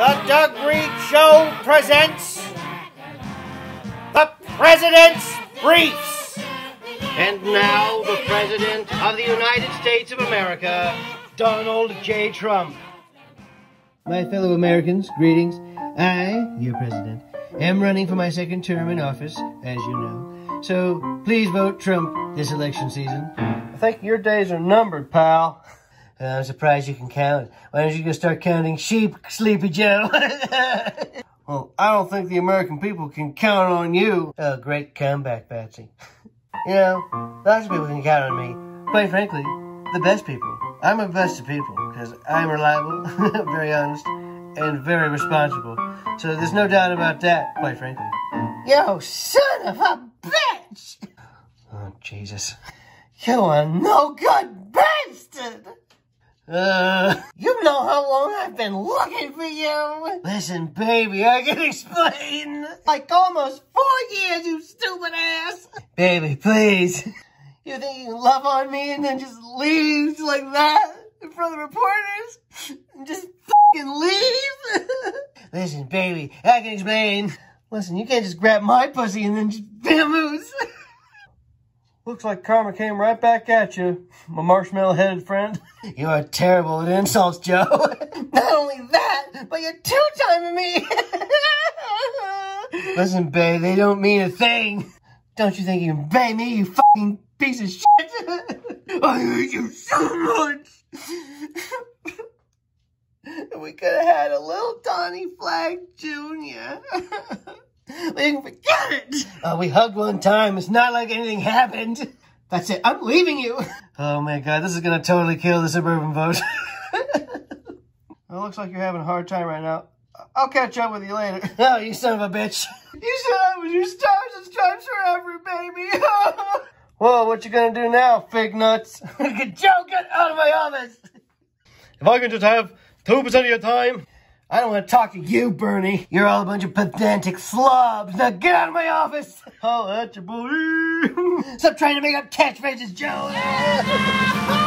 The Doug Reed Show presents the President's Briefs. And now, the President of the United States of America, Donald J. Trump. My fellow Americans, greetings. I, your President, am running for my second term in office, as you know. So please vote Trump this election season. I think your days are numbered, pal. Uh, I'm surprised you can count. Why don't you go start counting sheep, Sleepy Joe? well, I don't think the American people can count on you. Oh, great comeback, Patsy. you know, lots of people can count on me. Quite frankly, the best people. I'm the best of people because I'm reliable, very honest, and very responsible. So there's no doubt about that, quite frankly. Yo, son of a bitch! Oh, Jesus. You are no good bastard! Uh, you know how long I've been looking for you. Listen, baby, I can explain. Like almost four years, you stupid ass. Baby, please. You think you can love on me and then just leave like that in front of the reporters? And just fucking leave? Listen, baby, I can explain. Listen, you can't just grab my pussy and then just. Looks like karma came right back at you, my marshmallow-headed friend. You're terrible at insults, Joe. Not only that, but you're two-timing me. Listen, babe, they don't mean a thing. Don't you think you can bang me, you fucking piece of shit? I hate you so much. we could have had a little Donnie Flag Jr. we can forget it. Uh, we hugged one time. It's not like anything happened. That's it. I'm leaving you. Oh my god, this is gonna totally kill the suburban vote. it looks like you're having a hard time right now. I'll catch up with you later. Oh, you son of a bitch. You said I was your stars and stripes forever, baby. Whoa, what you gonna do now, fig nuts? Joe, get out of my office. If I can just have 2% of your time. I don't want to talk to you, Bernie. You're all a bunch of pedantic slobs. Now get out of my office. Oh, that's your boy. Stop trying to make up catchphrases, Joe.